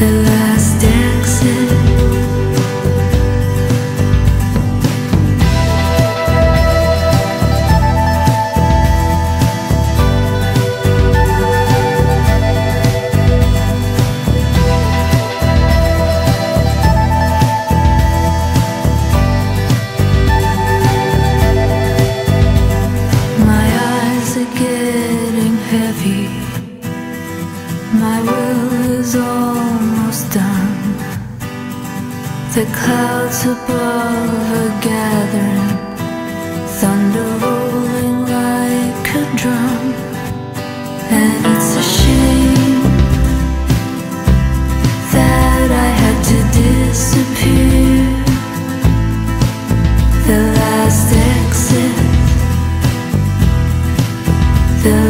the The clouds above are gathering, thunder rolling like a drum. And it's a shame that I had to disappear. The last exit the